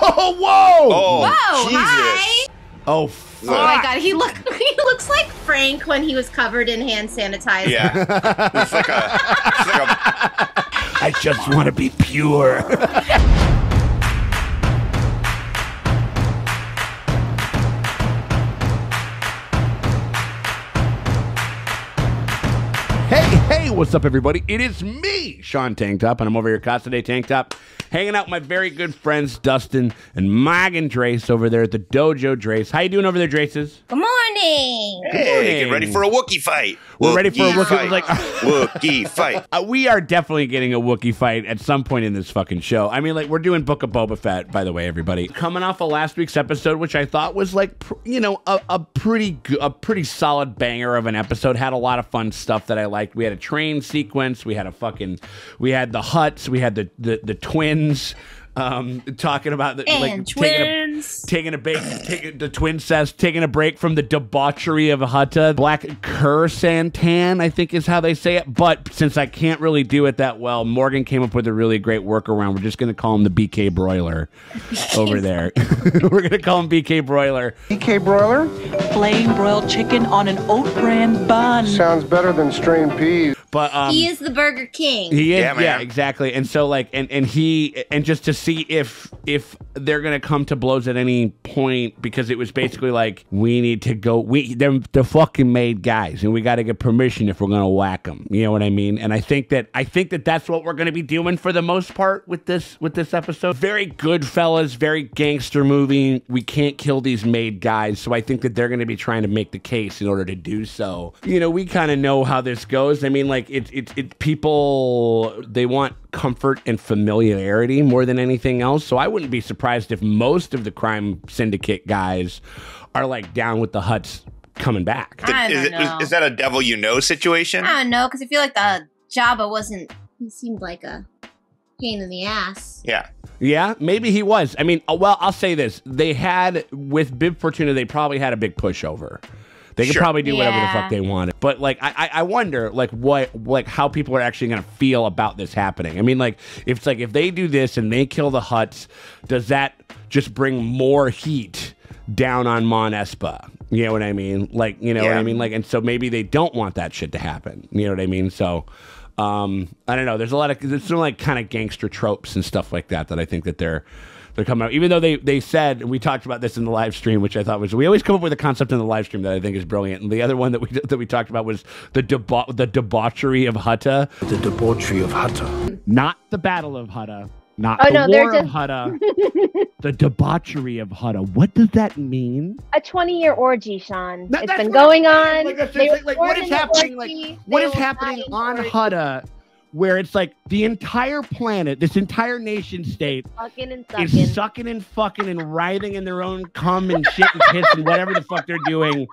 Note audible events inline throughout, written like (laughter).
Oh, whoa! Oh, Whoa, Jesus. hi. Oh, Oh my god, he look (laughs) he looks like Frank when he was covered in hand sanitizer. Yeah. It's like a, it's like a (laughs) I just want to be pure. (laughs) what's up, everybody? It is me, Sean Tank Top, and I'm over here, Casa Day Tank Top, hanging out with my very good friends, Dustin and Mag and Drace over there at the Dojo Drace. How you doing over there, Draces? Good morning. Hey, get ready for a Wookiee fight. We're ready for a Wookiee- fight. like- (laughs) Wookiee fight. Uh, we are definitely getting a Wookiee fight at some point in this fucking show. I mean, like, we're doing Book of Boba Fett, by the way, everybody. Coming off of last week's episode, which I thought was like, pr- you know, a, a pretty good, a pretty solid banger of an episode. Had a lot of fun stuff that I liked. We had a train sequence. We had a fucking, we had the Hutts. We had the the, the twins. Um, talking about the like And taking a, taking a break, taking the twin says taking a break from the debauchery of Hutta. Black Krrsantan, I think is how they say it. But since I can't really do it that well, Morgan came up with a really great workaround. We're just gonna call him the BK Broiler (laughs) over there. (laughs) We're gonna call him BK Broiler. BK broiler flame broiled chicken on an oat bran bun. sounds better than strained peas. But um, he is the Burger King. He is, Yeah, yeah, exactly. And so, like, and and he, and just to see if if they're gonna come to blows at any point, because it was basically like we need to go. We they're the fucking made guys, and we got to get permission if we're gonna whack them. You know what I mean? And I think that I think that that's what we're gonna be doing for the most part with this with this episode. Very good fellas, very gangster movie. We can't kill these made guys, so I think that they're gonna be trying to make the case in order to do so. You know, we kind of know how this goes. I mean, like it, it, it people they want comfort and familiarity more than anything else. So I wouldn't be surprised if most of the crime syndicate guys are like down with the Hutts coming back. I is, don't it- know. is that a devil you know situation? I don't know because I feel like the Jabba wasn't. He seemed like a pain in the ass. Yeah. Yeah, maybe he was. I mean, uh, well, I'll say this: they had with Bib Fortuna, they probably had a big pushover. They could Sure. probably do whatever the fuck they wanted. But like, I, I I wonder, like, what, like, how people are actually gonna feel about this happening. I mean, like, if it's like if they do this and they kill the Hutts, does that just bring more heat down on Mos Espa? You know what I mean? Like, you know what I mean? Like, and so maybe they don't want that shit to happen. You know what I mean? So. Um, I don't know. There's a lot of there's some like kind of gangster tropes and stuff like that that I think that they're they're coming out. Even though they they said and we talked about this in the live stream, which I thought was we always come up with a concept in the live stream that I think is brilliant. And the other one that we that we talked about was the deba- the debauchery of Hutta, The debauchery of Hutta. not the Battle of Hutta, not Oh, the no, they're War of just- Hutta, (laughs) the debauchery of Hutta. What does that mean? a 20 year orgy, Sean. That- it's that's been what going on. Like, that's They just were like, what born is in an happening? Like, orgy. what They happening on orgy. Hutta, where it's like the entire planet, this entire nation state, Fucking and is sucking. sucking and fucking and writhing in their own cum and shit and piss and whatever the fuck they're doing.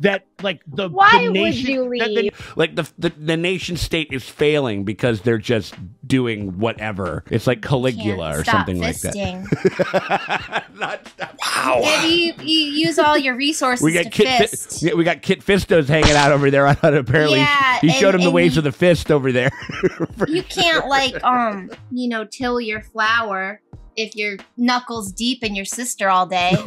That like the Why the would nation, you that the- like the, the the nation state is failing because they're just doing whatever. It's like Caligula or something like that. (laughs) Not. Wow. You, you use all your resources We got to Kit. Fi- fist. yeah, we got Kit Fistos hanging out over there. (laughs) Apparently, Yeah, he showed him the ways he- of the fist over there. (laughs) you can't like um you know till your flower if your knuckles deep in your sister all day. (laughs)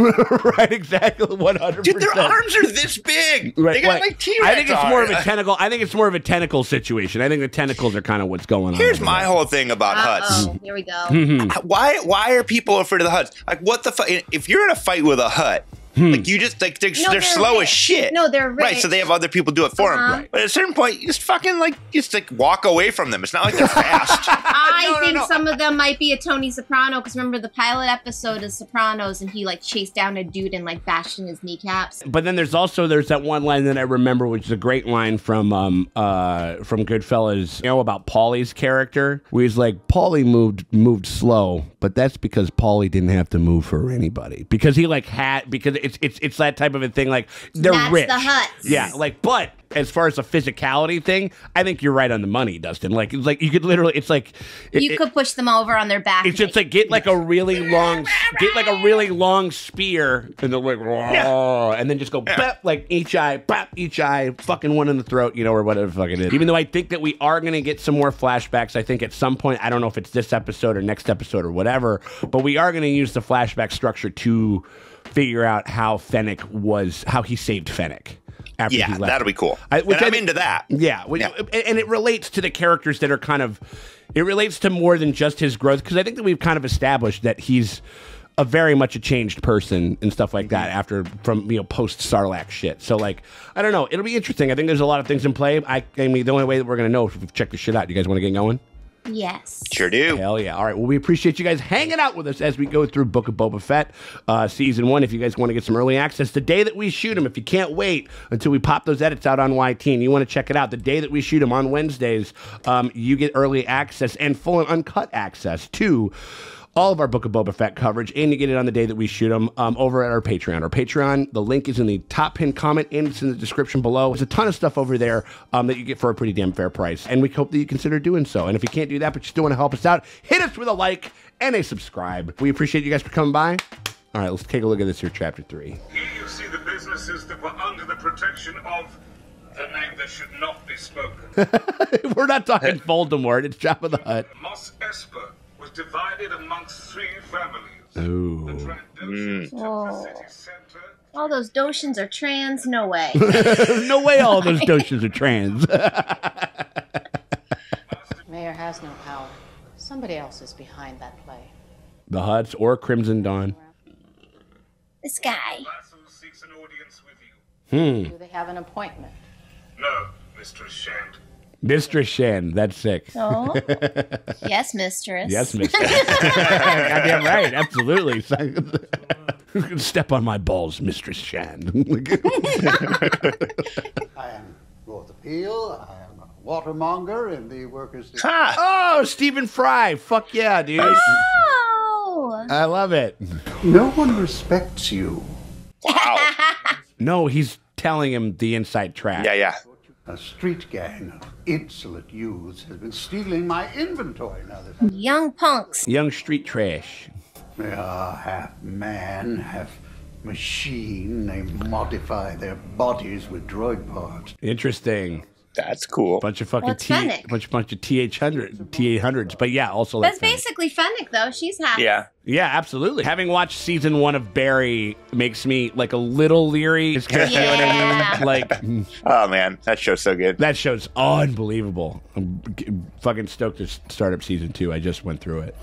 right? Exactly. One hundred Dude, their arms are this big. Right, They got what- like T-Rex I think it's more of a tentacle. I think it's more of a tentacle situation. I think the tentacles are kind of what's going on. Here's over my whole thing about Hutts. Uh-oh, here we go. Mhm. Why why are people afraid of the Hutts? Like what the fuck? If you're in a fight with a Hutt, Hmm. like you just like they're, No, they're they're slow as shit. No, they're Right, so they have other people do it for Uh-huh. them. But at a certain point, you just fucking like just like walk away from them. It's not like they're fast. (laughs) I No, no, think no. some of them might be a Tony Soprano because remember the pilot episode of Sopranos and he like chased down a dude and like bashed in his kneecaps. But then there's also there's that one line that I remember, which is a great line from um uh from Goodfellas. You know about Paulie's character, where he's like, Paulie moved moved slow, but that's because Paulie didn't have to move for anybody because he like had because it's it's it's that type of a thing. Like they're That's rich. the Hutts. Yeah, like but as far as a physicality thing, I think you're right on the money, Dustin. Like it's like you could literally, it's like it- You it- could push them over on their back. It's just like get like a really long, get like a really (laughs) long spear, and they're like, "Whoa," and then just go bap, like each eye, bap, each eye, fucking one in the throat, you know, or whatever the fuck it is. Even though I think that we are gonna get some more flashbacks, I think at some point, I don't know if it's this episode or next episode or whatever, but we are gonna use the flashback structure to figure out how Fennec was, how he saved Fennec. After Yeah, he left. that'll be cool. I- which and I I'm think- into that. Yeah, when- Yeah. and- and it relates to the characters that are kind of. It relates to more than just his growth because I think that we've kind of established that he's a very much a changed person and stuff like that mm-hmm. after from you know post Sarlacc shit. So like I don't know, it'll be interesting. I think there's a lot of things in play. I, I mean, the only way that we're gonna know if we check this shit out. You guys want to get going? Yes. Sure do. Hell yeah. All right. Well, we appreciate you guys hanging out with us as we go through Book of Boba Fett uh, season one. If you guys want to get some early access, the day that we shoot them, if you can't wait until we pop those edits out on YT and you want to check it out, the day that we shoot them on Wednesdays, um, you get early access and full and uncut access to all of our Book of Boba Fett coverage, and you get it on the day that we shoot them um, over at our Patreon. Our Patreon, the link is in the top pinned comment and it's in the description below. There's a ton of stuff over there um, that you get for a pretty damn fair price, and we hope that you consider doing so. And if you can't do that, but you still want to help us out, hit us with a like and a subscribe. We appreciate you guys for coming by. All right, let's take a look at this here, chapter three. Here you see the businesses that were under the protection of the name that should not be spoken. (laughs) We're not talking Voldemort; it's Jabba the Hutt. Mos Espa was divided amongst three families. Ooh. The Trandoshans took the city center. All those Doshans are trans? No way. (laughs) no way, all those Doshans are trans. (laughs) Mayor has no power. Somebody else is behind that play. the Hutts or Crimson Dawn. this guy. Seeks an audience with you. Hmm. Do they have an appointment? No, Mistress Shand. Mistress Shan, that's sick. Oh. yes, mistress. Yes, Mister. (laughs) Goddamn right, absolutely. (laughs) Step on my balls, Mistress Shan. (laughs) I am Lortha Peel. I am a watermonger in the workers' Ha! oh, Stephen Fry. Fuck yeah, dude. Oh. I love it. No one respects you. Wow. No, he's telling him the inside track. Yeah, yeah. A street gang of insolent youths has been stealing my inventory now that (laughs) Young punks. Young street trash. they are half man, half machine. They modify their bodies with droid parts. Interesting. That's cool. Bunch of fucking Well, T, Fennec. bunch, bunch of T H hundred, T eight hundreds. But yeah, also That's Fennec. basically Fennec, though. She's happy. Yeah. Yeah, absolutely. Having watched season one of Barry makes me like a little leery. It's kind of, you know what I Yeah. mean? Like (laughs) Oh man, that show's so good. that show's unbelievable. I'm fucking stoked to start up season two. I just went through it.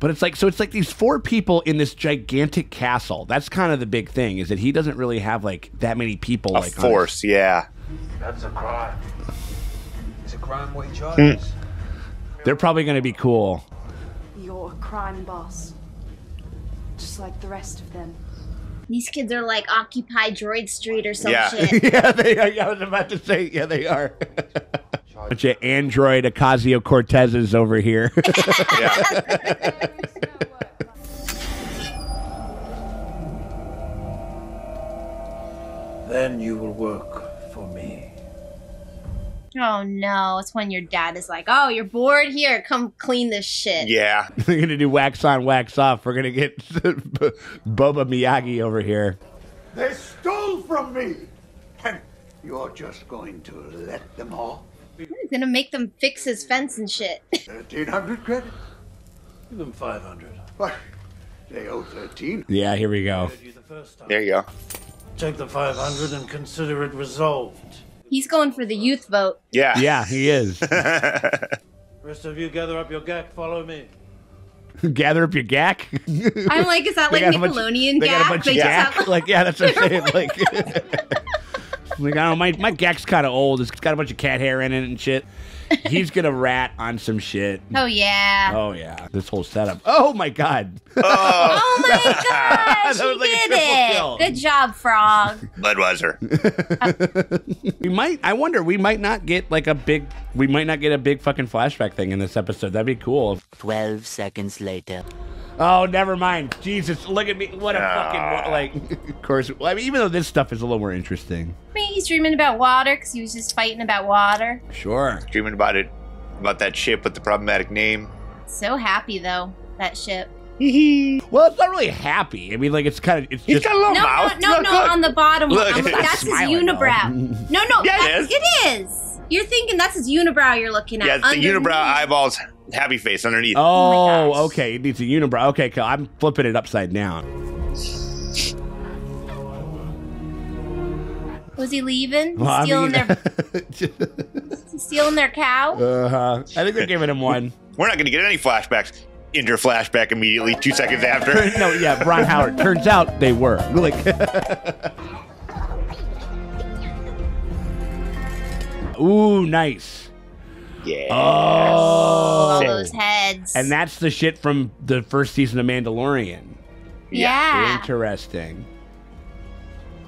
But it's like so it's like these four people in this gigantic castle. That's kind of the big thing is that he doesn't really have like that many people A like on his- force, yeah. That's a crime. It's a crime what he charges. Hmm. They're probably going to be cool. You're a crime boss. Just like the rest of them. These kids are like Occupy Droid Street or some Yeah. shit. (laughs) yeah, they are. Yeah, I was about to say, yeah, they are. (laughs) Bunch of android Ocasio Cortezes over here. Yeah. (laughs) Then you will work for me. Oh no, it's when your dad is like, "Oh, you're bored here. Come clean this shit." yeah. (laughs) We're gonna do wax on, wax off. We're gonna get (laughs) Boba Miyagi over here. They stole from me! And you're just going to let them off? He's gonna make them fix his fence and shit. 1300 credits? Give them 500. What? They owe 13. Yeah, here we go. You the first time. There you go. Take the 500 and consider it resolved. He's going for the youth vote. Yeah. Yeah, he is. (laughs) Rest of you gather up your gack, follow me. (laughs) Gather up your gack. I'm like, is that They like got a bunch- Nickelodeon they got a gag? bunch of gack. have- Like, yeah, that's what I'm (laughs) saying. Like, like I don't know, my my gack's kind of old. It's got a bunch of cat hair in it and shit. He's gonna rat on some shit. oh yeah. Oh yeah, this whole setup. Oh my god. Oh, (laughs) oh my gosh, That you was like a did triple it! kill. Good job, Frog. Budweiser. (laughs) We might. I wonder. We might not get like a big. We might not get a big fucking flashback thing in this episode. That'd be cool. 12 seconds later. Oh, never mind. Jesus, look at me. What a fucking like. (laughs) Of course, well, I mean, even though this stuff is a little more interesting. I mean, he's dreaming about water because he was just fighting about water. Sure. Dreaming about it, about that ship with the problematic name. So happy though, that ship. Well, it's not really happy. I mean, like it's kind of it's He's just. got a little No, mouth. no, no, Look, no, look. on the bottom one. Look. I'm- It's that's his smiling, though. unibrow. No, no, (laughs) Yeah, it that- is. it is. You're thinking that's his unibrow you're looking at. Yeah, it's the Underneath. unibrow eyeballs, happy face underneath. Oh, gosh. okay. It needs a unibrow. Okay, cool. I'm flipping it upside down. Was he leaving? Well, I stealing mean- their (laughs) (laughs) stealing their cow? uh-huh. I think they're giving him one. (laughs) We're not going to get any flashbacks. Enter flashback immediately, two seconds after. no, yeah, Ron Howard. Turns out they were. Like, ooh, nice. Yeah. Oh, All those heads. and that's the shit from the first season of Mandalorian. yeah. Interesting.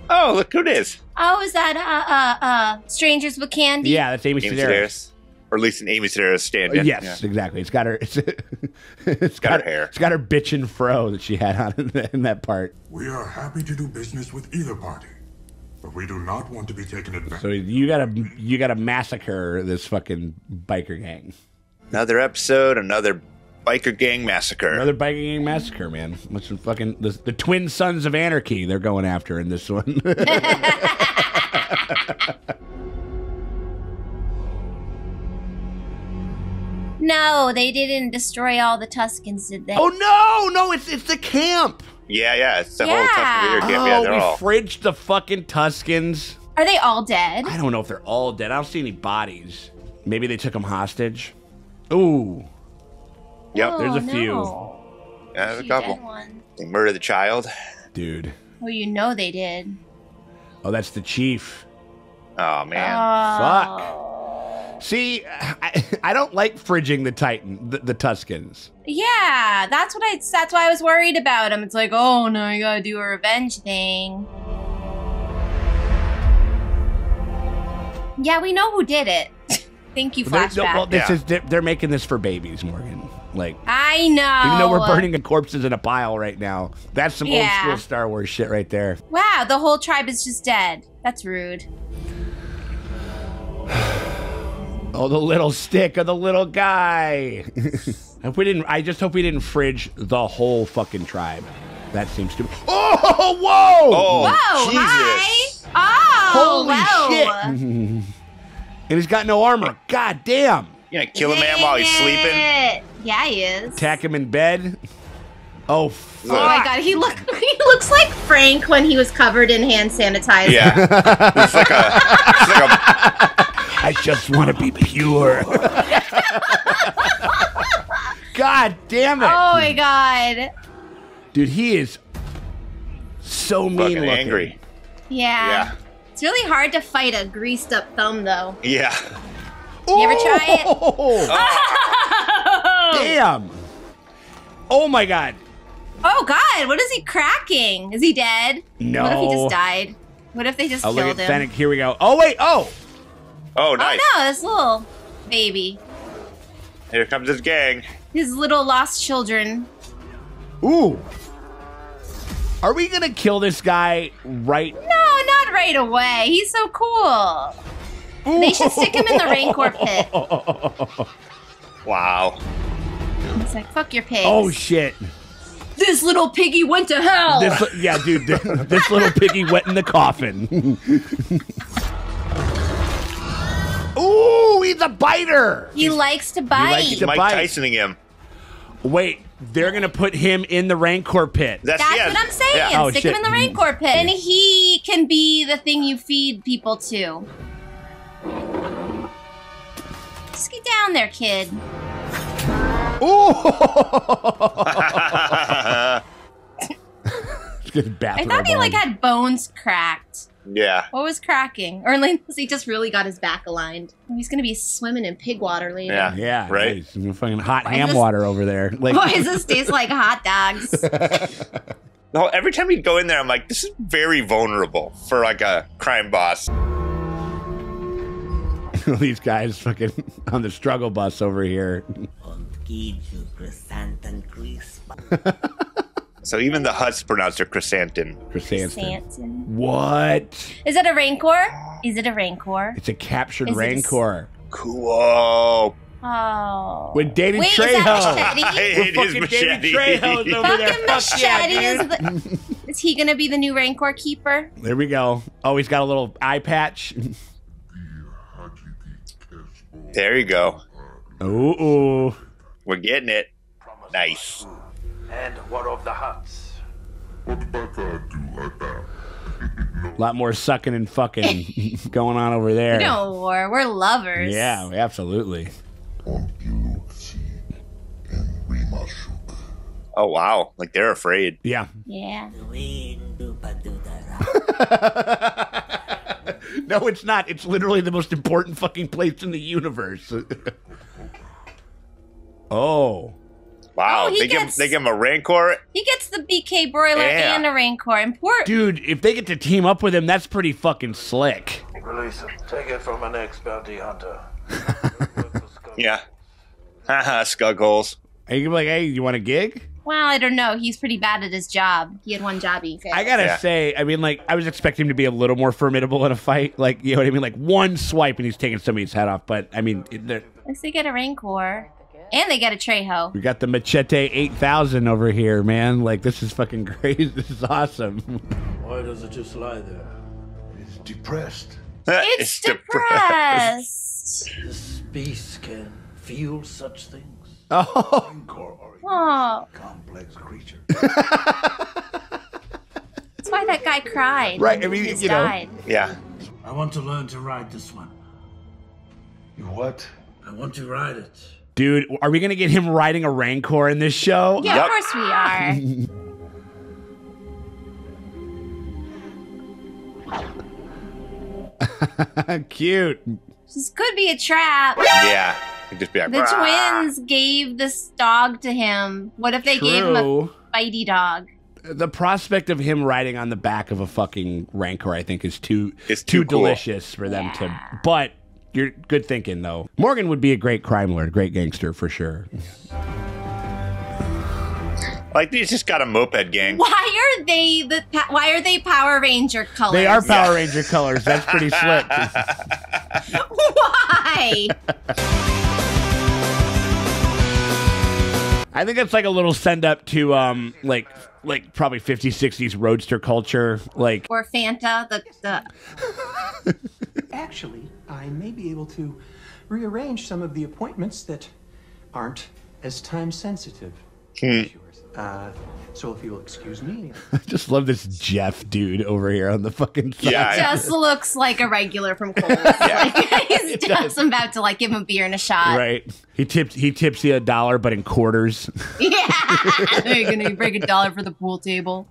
Oh, look who it is. Oh, is that uh uh uh Strangers with Candy? Yeah, that's Amy Amy Sedaris. Sedaris. Or at least an Amy Sedaris stand in. Yes, exactly. It's got her. (laughs) It's, it's got her hair. It's got her bitchin' fro that she had on in (laughs) that, in that part. We are happy to do business with either party, but we do not want to be taken advantage So you gotta you gotta massacre this fucking biker gang. Another episode, another biker gang massacre. Another biker gang massacre, man. What's the fucking the, the twin sons of anarchy they're going after in this one. (laughs) No, they didn't destroy all the Tuskens, did they? oh no, no, it's it's the camp. Yeah, yeah, it's the Yeah. whole Tusken camp. Yeah, oh, they're we all. fridged the fucking Tuskens. Are they all dead? I don't know if they're all dead. I don't see any bodies. Maybe they took them hostage. Ooh, Yep, Oh, there's a few. yeah, there's a couple. dead ones. They murdered the child. dude. Oh, you know they did. Oh, that's the chief. Oh man. Oh. See, I, I don't like fridging the Titan, the, the Tuskens. Yeah, that's what I. That's why I was worried about him. It's like, oh no, you gotta do a revenge thing. Yeah, we know who did it. Thank you, flashback. well, this Yeah. is they're, they're making this for babies, Morgan. Like, I know. even though we're burning the corpses in a pile right now, that's some Yeah. old school Star Wars shit right there. Wow, the whole tribe is just dead. That's rude. Oh, the little stick of the little guy. (laughs) if we didn't, I just hope we didn't fridge the whole fucking tribe. That seems to. (laughs) Oh, whoa! Oh, Whoa, Jesus. hi. Oh, Holy whoa. shit! (laughs) and he's got no armor. God damn! You gonna kill a man while he's sleeping? Shit. Yeah, he is. Attack him in bed. Oh, fuck. Oh my god, he look he looks like Frank when he was covered in hand sanitizer. Yeah. it's like a. It's like a. I just want to be pure. God damn it. Oh my god. Dude, he is so mean Fucking looking. angry. Yeah. Yeah. It's really hard to fight a greased up thumb though. Yeah. You ever try it? Oh. oh, damn. Oh my god. Oh god, what is he cracking? Is he dead? No. What if he just died? What if they just Oh, look killed at him? Fennec. Here we go. Oh, wait. Oh. Oh, oh, nice. Oh no, this little baby. Here comes his gang. His little lost children. Ooh. Are we going to kill this guy right? No, not right away. He's so cool. They should stick him in the Rancor (laughs) pit. Wow. He's like, fuck your pigs. Oh, shit. this little piggy went to hell. This, yeah, dude. This, this little piggy went in the coffin. (laughs) Ooh, he's a biter. he likes to bite. He likes to Mike bite. Tysoning him. Wait, they're going to put him in the Rancor pit. That's, That's yeah, what I'm saying. Yeah. Oh, Stick shit. him in the Rancor pit. And he can be the thing you feed people to. Just get down there, kid. Ooh. (laughs) Oh. Good I thought he like had bones cracked. Yeah. What was cracking? Or (laughs) unless he just really got his back aligned. He's gonna be swimming in pig water later. Yeah. Yeah, Right? nice. Fucking hot Why ham does- water over there. (laughs) Like, Why does this taste like hot dogs? (laughs) no, every time we go in there, I'm like, this is very vulnerable for like a crime boss. these guys fucking on the struggle bus over here. So even the Hutts pronounce her chrysanthemum. Chrysanthemum. Sanson. What? Is it a rancor? Is it a rancor? It's a captured Is it a s- Rancor. Cool. Oh. With Danny Wait, is Trejo. that Machete? (laughs) With It is fucking Machete. Danny Trejo's over there. Fucking Fuck yeah, machete is the. (laughs) Is he gonna be the new rancor keeper? There we go. Oh, he's got a little eye patch. There you go. Ooh, ooh. We're getting it. Nice. And what of the Hutts? A (laughs) lot more sucking and fucking (laughs) going on over there. No war. We're lovers. Yeah, absolutely. Oh wow. Like they're afraid. Yeah. Yeah. (laughs) No, it's not. It's literally the most important fucking place in the universe. oh. Wow. Oh, he they give they give him a rancor. He gets the BK broiler Yeah. and a rancor. Important. Dude, if they get to team up with him, that's pretty fucking slick. Release him. Take it from an ex-bounty hunter. (laughs) Yeah. Haha, skug holes. And you can be like, hey, you want a gig? Well, I don't know. He's pretty bad at his job. He had one job he failed. I gotta Yeah. say, I mean, like, I was expecting him to be a little more formidable in a fight. Like, you know what I mean? Like, one swipe and he's taking somebody's head off. But, I mean, it- they're- At they get a rancor. And they got a Trejo. we got the Machete 8000 over here, man. Like, this is fucking (laughs) crazy. This is awesome. Why does it just lie there? It's depressed. It's depressed. This beast can feel such things. Oh, Oh, Complex creature. (laughs) that's why that guy cried. Right, when I mean, his you know. died. Yeah. I want to learn to ride this one. You what? I want to ride it. Dude, are we gonna get him riding a Rancor in this show? Yeah, Yep. of course we are. (laughs) Cute. this could be a trap. Yeah. He'd just be like, The "Rah." twins gave this dog to him. What if they gave him a True. fighty dog? The prospect of him riding on the back of a fucking Rancor, I think, is too It's too, too cool. delicious for them to. But you're good thinking though. Morgan would be a great crime lord, great gangster for sure. (sighs) Like he's just got a moped gang. Why are they the? Why are they Power Ranger colors? They are Power Ranger colors. That's pretty (laughs) slick. Why? I think it's like a little send up to um like like probably 50s 60s roadster culture like or Fanta? The the. (laughs) Actually, I may be able to rearrange some of the appointments that aren't as time sensitive. Uh, so if you'll excuse me. (laughs) I just love this Jeff dude over here on the fucking side. (laughs) just looks like a regular from Coles. (laughs) Like, he's just about to like give him a beer and a shot. Right. He tips he tips you a dollar but in quarters. Yeah. You're gonna break a dollar for the pool table.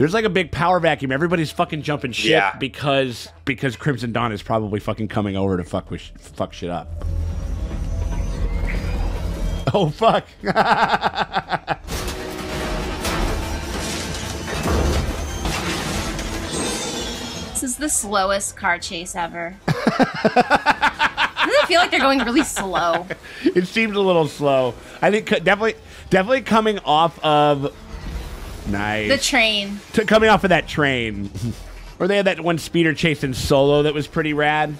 There's like a big power vacuum. Everybody's fucking jumping shit Yeah. because because Crimson Dawn is probably fucking coming over to fuck with fuck shit up. Oh fuck. (laughs) This is the slowest car chase ever. (laughs) Doesn't it feel like they're going really slow? (laughs) it seems a little slow. I think definitely definitely coming off of nice. The train. to coming off of that train. or they had that one speeder chase in solo that was pretty rad.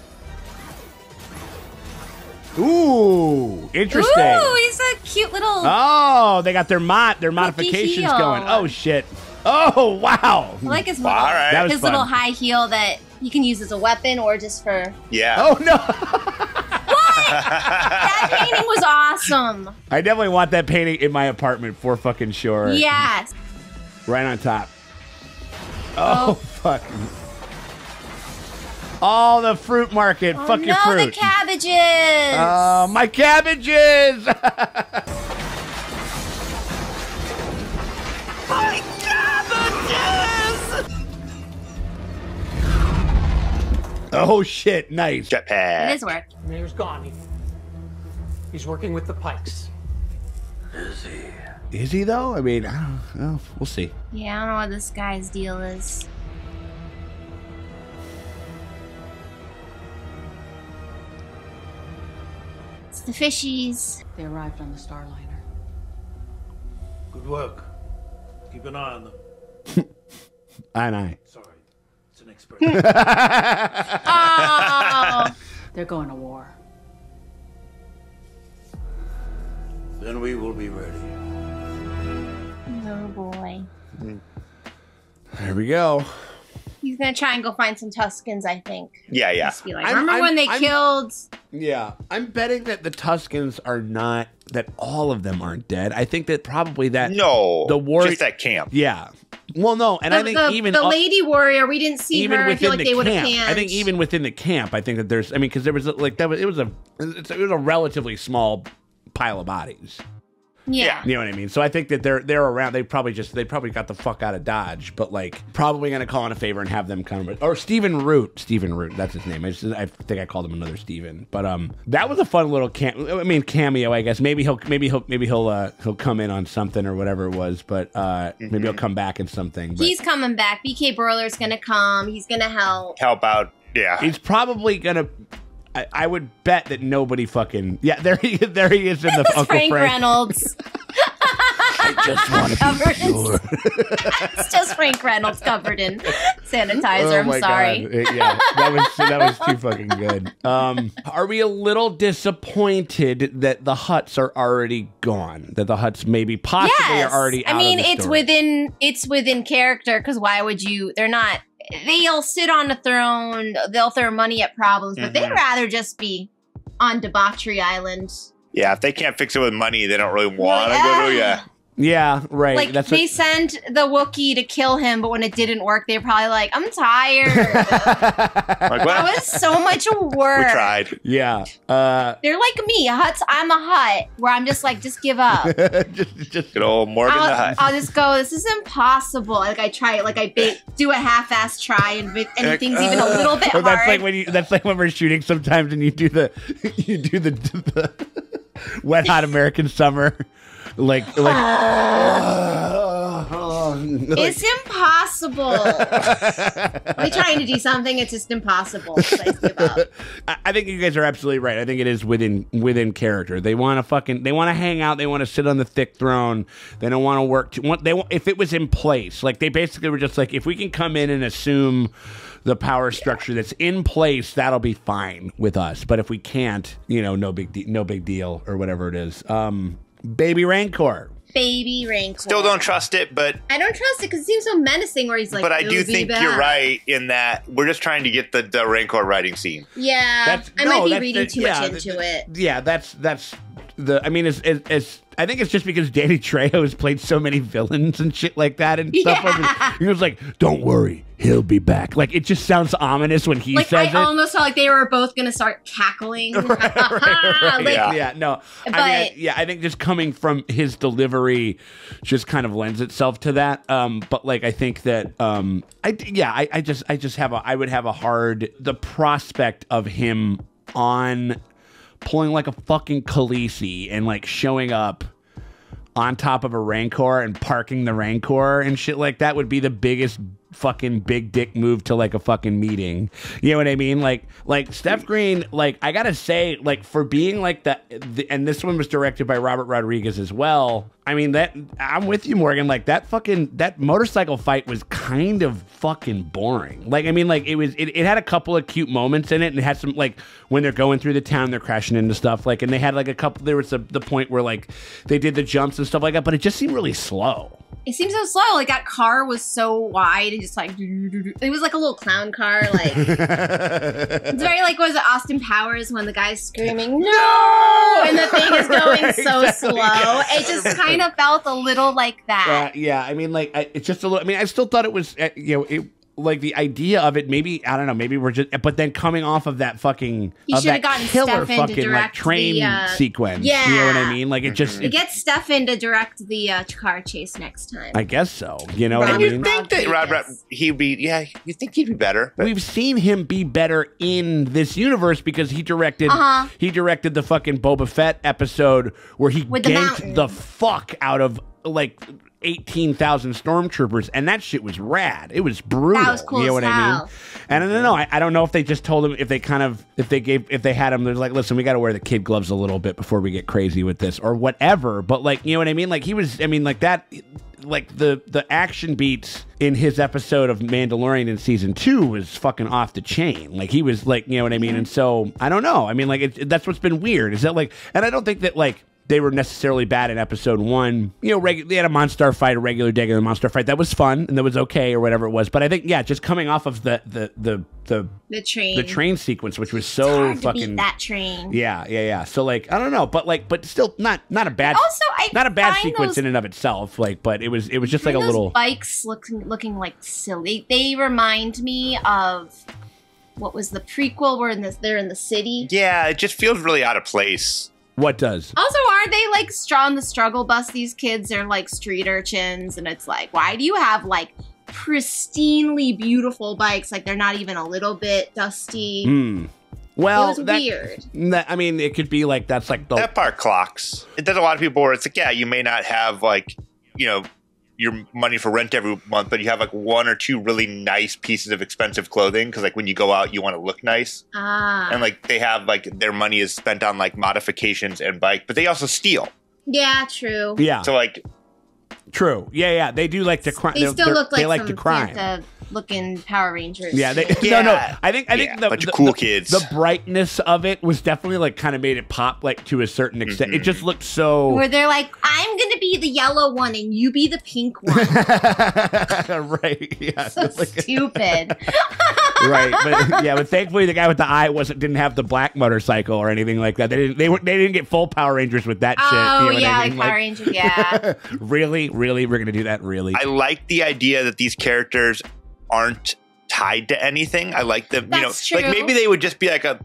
Ooh, interesting. Ooh, he's a cute little. Oh, they got their mod their modifications heel. going. Oh shit. Oh wow. I like his, All right. That was his fun. little high heel that you can use as a weapon or just for. Yeah. Oh no. (laughs) That painting was awesome. I definitely want that painting in my apartment for fucking sure. Yes. Right on top. Oh, oh (laughs) fuck. All the fruit market. Oh, fuck no, your fruit. the cabbages. Oh, my cabbages! (laughs) Oh, my cabbages! oh shit! Nice jetpack. it is work. Mayor's gone. He's working with the Pykes. Is he is he though? I mean, I don't know. We'll see. Yeah, I don't know what this guy's deal is. It's the fishies. They arrived on the Starliner. Good work. Keep an eye on them. I and I. Sorry, it's an expert. oh! (laughs) (laughs) They're going to war. Then we will be ready oh boy. Hmm. There we go. He's gonna try and go find some Tuskens, I think. Yeah, yeah. Just be like, I'm- remember I'm- when they I'm- killed? Yeah, I'm betting that the Tuskens are not that all of them aren't dead. I think that probably that No, the war just that camp. Yeah. Well, no, and the, I think the, even the up- lady warrior, we didn't see even her. I within feel like the they would have camp, canned. I think even within the camp, I think that there's. I mean, because there was like that was it was a it's- it was a relatively small pile of bodies. Yeah. You know what I mean? So I think that they're they're around. They probably just they probably got the fuck out of Dodge, but like probably gonna call in a favor and have them come or Stephen Root. Stephen Root, that's his name. I, just, I think I called him another Stephen, but um, that was a fun little cam. I mean cameo, I guess. Maybe he'll maybe he'll maybe he'll uh he'll come in on something or whatever it was, but uh maybe he'll come back in something. But He's coming back. BK Broiler's gonna come. He's gonna help. Help out. Yeah. he's probably gonna. I, I would bet that nobody fucking yeah there he (laughs) there he is in the It's Uncle Frank, Frank. Reynolds. I just want to Covered be in- sure. (laughs) it's just Frank Reynolds covered in sanitizer. Oh I'm sorry. God. It- yeah, that was that was too fucking good. Um, are we a little disappointed that the Hutts are already gone? That the Hutts maybe possibly yes. are already out I mean, of the it's story? within it's within character because why would you? They're not. They'll sit on the throne. They'll throw money at problems, but they'd Mhm. rather just be on debauchery island. Yeah, if they can't fix it with money, they don't really want to go to. Yeah. Yeah, right. Like That's they what, sent the Wookiee to kill him, but when it didn't work, they're probably like, "I'm tired. (laughs) Like, well, that was so much work." we tried. yeah. Uh, They're like me. Hutts. I'm a Hutt where I'm just like, just give up. (laughs) just, just Good old Morgan the I'll, Hutt. I'll just go. This is impossible. Like I try, like I ba- do a half-ass try, and if anything's even a little bit hard. that's like when you. That's like when we're shooting sometimes, and you do the, (laughs) you do the, the wet hot American summer, like like. it's impossible. (laughs) I'm trying to do something. It's just impossible. I just give up. I think you guys are absolutely right. I think it is within within character. They want to fucking they want to hang out. They want to sit on the thick throne. They don't want to work. To, want, they want, if it was in place, like they basically were just like, if we can come in and assume the power structure that's in place, that'll be fine with us. But if we can't, you know, no big de- no big deal or whatever it is. Um, baby Rancor. Baby Rancor. Still don't trust it, but I don't trust it because it seems so menacing. Where he's like, but I do think back." you're right in that we're just trying to get the, the Rancor writing scene. Yeah, That's- I no, might be that's reading the- too yeah, much the- into it. Yeah, that's that's the. I mean, it's, it's, it's I think it's just because Danny Trejo has played so many villains and shit like that and stuff. Yeah. He was like, "Don't worry, he'll be back." Like it just sounds ominous when he Like says I it. almost felt like they were both gonna start cackling. (laughs) Right, (laughs) Like, yeah. yeah, no. I mean, I, But- yeah, I think just coming from his delivery just kind of lends itself to that. Um, but like, I think that, um, I yeah, I, I just, I just have a, I would have a hard the prospect of him on pulling like a fucking Khaleesi and like showing up on top of a Rancor and parking the Rancor and shit like that would be the biggest fucking big dick move to like a fucking meeting. You know what I mean? Like like Steph Green, like I gotta say, like for being like the, the and this one was directed by Robert Rodriguez as well. I mean that I'm with you, Morgan. Like that fucking that motorcycle fight was kind of fucking boring. Like I mean, like it was it, it had a couple of cute moments in it, and it had some like when they're going through the town, they're crashing into stuff. Like and they had like a couple. There was a, the point where like they did the jumps and stuff like that, but it just seemed really slow. it seems so slow. Like that car was so wide and just like it was like a little clown car. Like (laughs) it's very like was it Austin Powers when the guy's screaming no and the thing is going so (laughs) Exactly. slow. It just kind of felt a little like that. Uh, yeah, I mean, like, I, it's just a little. I mean, I still thought it was, uh, you know, it like the idea of it. Maybe I don't know. Maybe we're just, but then coming off of that fucking You of should've that gotten killer Stefan to fucking like direct train the, uh, sequence. Yeah, you know what I mean? Like it just. We it- get Stefan to direct the uh, car chase next time. I guess so. You know what I Rob- mean? Rob That Rob, Rob, Rodriguez. he'd be yeah. You think he'd be better? But We've seen him be better in this universe because he directed Uh-huh. he directed the fucking Boba Fett episode where he With ganked mountain. the fuck out of like eighteen thousand stormtroopers, and that shit was rad. It was brutal. That was cool you know what I mean? And I don't know. I, I don't know if they just told him if they kind of if they gave if they had him. There's like, listen, we got to wear the kid gloves a little bit before we get crazy with this or whatever. But like, you know what I mean? Like he was. I mean, like that. Like the the action beats in his episode of Mandalorian in season two was fucking off the chain. Like he was like, you know what I mean? And so I don't know. I mean, like it, that's what's been weird. Is that like? And I don't think that like they were necessarily bad in episode one. You know, regu- they had a monster fight, a regular day regular monster fight that was fun and that was okay or whatever it was. But I think yeah, just coming off of the the the the The train. the train sequence, which was It's so hard to fucking beat that train. yeah, yeah, yeah. So like, I don't know, but like, but still not not a bad Also, I not a bad sequence those- in and of itself. Like, but it was it was just like a those little. bikes looking looking like silly. They remind me of what was the prequel where in this they're in the city. Yeah, it just feels really out of place. What does? Also, aren't they like straw on the struggle bus? These kids are like street urchins, and it's like, why do you have like pristinely beautiful bikes? Like they're not even a little bit dusty. Hmm. Well, it was that, weird. that- I mean, it could be like that's like the That part clocks. There's a lot of people where it's like, yeah, you may not have like, you know, your money for rent every month, but you have like one or two really nice pieces of expensive clothing because like when you go out, you want to look nice, Ah, and like they have like their money is spent on like modifications and bike, but they also steal. yeah, true. yeah, So like, true. Yeah, yeah. They do like to crime. They still look like they like some to crime. Santa looking Power Rangers. Yeah, they, Yeah. (laughs) no, no. I think I think Yeah, the, bunch of cool the- kids. The brightness of it was definitely like kind of made it pop like to a certain extent. It Mm-hmm. just looked so Where they're like, I'm gonna be the yellow one and you be the pink one. (laughs) right. (laughs) Yeah, so stupid. right. But yeah, but thankfully the guy with the eye wasn't didn't have the black motorcycle or anything like that. They didn't. They were. They didn't get full Power Rangers with that shit. Oh you know what yeah, I mean? like Power Rangers. Yeah. really, really, we're gonna do that. Really. I like the idea that these characters aren't tied to anything. I like them, That's you know, like maybe they would just be like a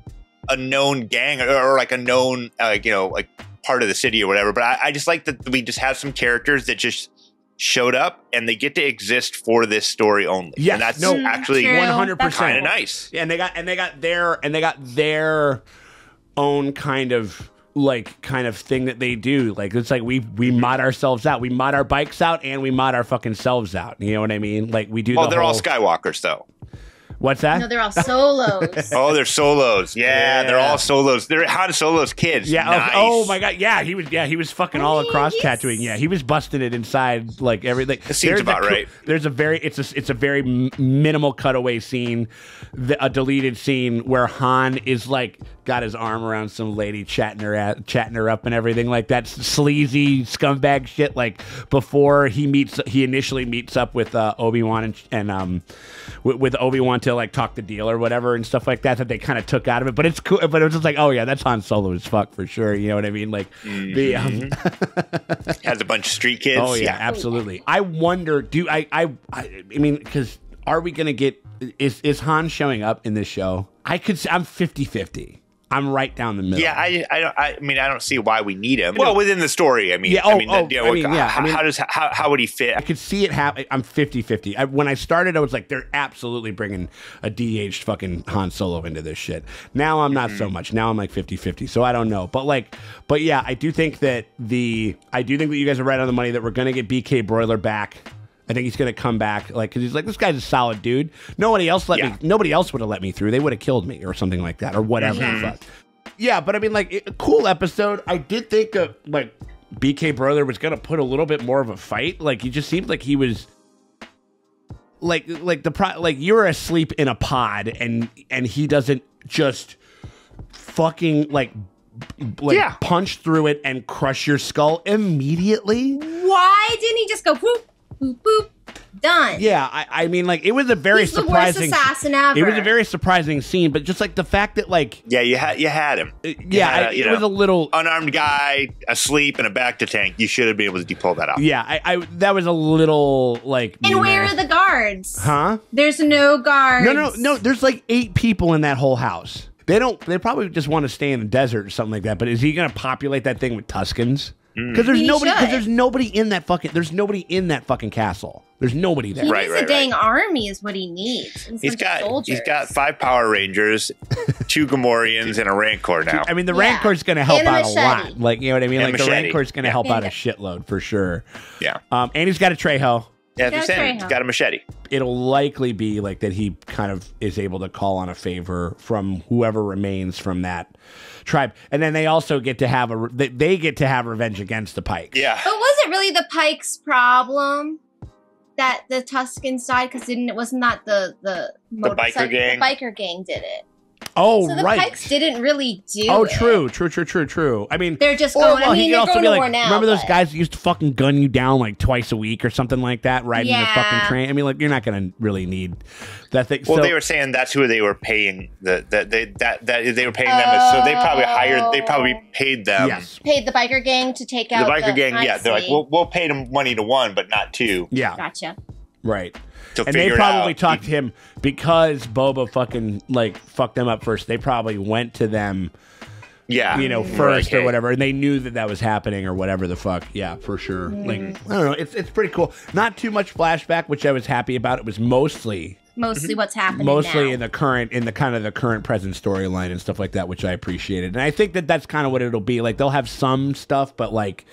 a known gang or, or like a known, uh, like you know, like part of the city or whatever. But I, I just like that we just have some characters that just showed up and they get to exist for this story only. Yes, and that's no, actually true. one hundred percent kind of nice. Yeah, and they got and they got their and they got their own kind of like kind of thing that they do. Like it's like we we mm-hmm. mod ourselves out. We mod our bikes out and we mod our fucking selves out. You know what I mean? Like we do. Oh, the they're all Skywalkers though. What's that? No, they're all solos. (laughs) Oh, they're solos. Yeah, they're all solos. They're Han Solo's kids. Yeah. Nice. Oh, oh my god. Yeah. He was. Yeah. He was fucking all mean, across he's- tattooing. Yeah. He was busting it inside like everything. It seems about a, right. There's a very. It's a. It's a very minimal cutaway scene, the, a deleted scene where Han is like got his arm around some lady chatting her at, chatting her up and everything like that sleazy scumbag shit. Like before he meets, he initially meets up with uh, Obi Wan and, and um with, with Obi Wan to like talk the deal or whatever and stuff like that that they kind of took out of it. But it's cool. But it was just like, oh yeah, that's Han Solo as fuck for sure. You know what I mean? Like the um, (laughs) Has a bunch of street kids. oh yeah, absolutely. I wonder. Do I? I I, I mean, because are we gonna get? Is is Han showing up in this show? I could. I'm 50-50. I'm right down the middle. Yeah, I, I, don't, I mean, I don't see why we need him. Well, within the story, I mean, Yeah, I oh, mean, oh, you know, I mean, yeah, how, I mean- how does how, how would he fit? I could see it happen. I'm 50 50. When I started, I was like, they're absolutely bringing a DH fucking Han Solo into this shit. Now I'm not Mm-hmm. so much. Now I'm like 50 50. So I don't know. But like, but yeah, I do think that the, I do think that you guys are right on the money that we're going to get BK Broiler back. I think he's going to come back, like, because he's like, this guy's a solid dude. Nobody else let Yeah. me, nobody else would have let me through. They would have killed me or something like that or whatever. Mm-hmm. the fuck. Yeah, but I mean, like, it, a cool episode. I did think of like, BK Brother was gonna put a little bit more of a fight. Like, he just seemed like he was, like, like the pro, like you're asleep in a pod, and and he doesn't just fucking like, like Yeah. punch through it and crush your skull immediately. Why didn't he just go whoop, boop, boop, done? Yeah, I, I mean, like, it was a very He's the worst surprising. assassin ever. It was a very surprising scene, but just like the fact that, like, Yeah, you had you had him. Uh, you yeah, had I, a, you it was a little. unarmed guy asleep and a back to tank. You should have been able to pull that off. Yeah, I, I that was a little like. And where meh. are the guards? Huh? There's no guards. No, no, no. There's like eight people in that whole house. They don't. They probably just want to stay in the desert or something like that. But is he going to populate that thing with Tuskens? Because there's He nobody. Because there's nobody in that fucking. There's nobody in that fucking castle. There's nobody there. He needs a dang army, is what he needs. And He's some got soldiers. he's got five Power Rangers, (laughs) two Gamorreans, and a Rancor now. I mean, the Yeah. Rancor's going to help And a out a machete. lot. Like you know what I mean. And like the machete. Rancor's going to help out a And- shitload for sure. Yeah. Um, and he's got a Trejo. Yeah, Got he's saying Trejo. he's got a machete. It'll likely be like that. He kind of is able to call on a favor from whoever remains from that tribe, and then they also get to have a. They, they get to have revenge against the Pykes. Yeah. But was it really the Pykes' problem that the Tuskens died? Because didn't it wasn't that the the motorcycle- gang? The biker gang did it. Oh so the right. Pykes didn't really do. Oh, it. true, true, true, true, true. I mean, They're just or, going. well, I mean, they're going be to like, war now. remember those but- guys that used to fucking gun you down like twice a week or something like that, riding the fucking train? I mean, like you're not gonna really need that thing. Well, so, they were saying that's who they were paying. The that they that that they were paying them, so they probably hired. They probably oh. paid them. yes, paid the biker gang to take out The out biker gang, I yeah, they're like, we'll, we'll pay them money to one, but not two. yeah, Gotcha. right. To and they figure it probably out. talked to him because Boba fucking like fucked them up first. They probably went to them, Yeah, you know, Right, first or whatever, and they knew that that was happening or whatever the fuck. Yeah, for sure. Mm-hmm. Like I don't know, it's it's pretty cool. Not too much flashback, which I was happy about. It was mostly Mostly what's happening (laughs) mostly now. in the current in the kind of the current present storyline and stuff like that which i appreciated and i think that that's kind of what it'll be like they'll have some stuff but like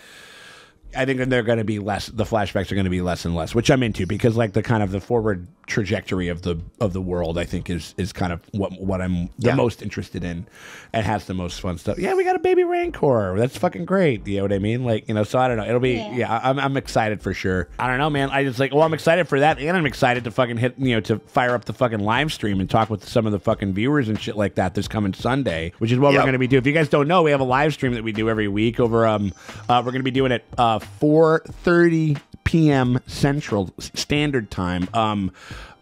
i think they're going to be less the flashbacks are going to be less and less which i'm into because like the kind of the forward trajectory of the of the world i think is is kind of what what i'm the Yeah. most interested in and has the most fun stuff. Yeah we got a baby rancor. That's fucking great. You know what i mean? Like you know so i don't know. It'll be yeah, Yeah. I'm, I'm excited for sure. I don't know man. I just like well i'm excited for that and i'm excited to fucking hit you know to fire up the fucking live stream and talk with some of the fucking viewers and shit like that this coming sunday which is what we're going to be doing. If you guys don't know we have a live stream that we do every week over um uh, we're going to be doing it uh 4:30 p.m. Central Standard Time. Um,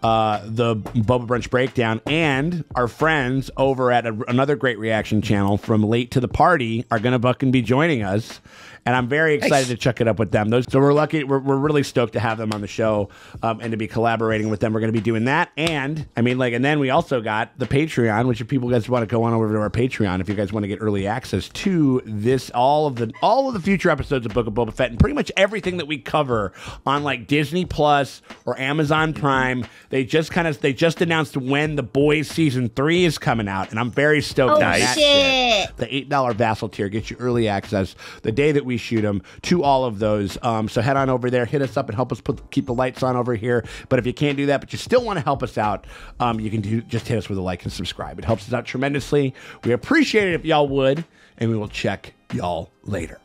uh, the Boba Brunch Breakdown and our friends over at a, another great reaction channel from Late to the Party are going to fucking be joining us. And I'm very excited to check it up with them. Those, so we're lucky. We're, we're really stoked to have them on the show um, and to be collaborating with them. We're going to be doing that, and I mean, like, and then we also got the Patreon, which if people guys want to go on over to our Patreon, if you guys want to get early access to this, all of the all of the future episodes of Book of Boba Fett, and pretty much everything that we cover on like Disney Plus or Amazon Prime. They just kind of they just announced when the Boys season three is coming out, and I'm very stoked. Oh on that shit. The eight dollar vassal tier gets you early access the day that we shoot them to all of those. Um, so head on over there, hit us up, and help us put keep the lights on over here. But if you can't do that, but you still want to help us out, um, you can do just hit us with a like and subscribe. It helps us out tremendously. We appreciate it if y'all would, and we will check y'all later.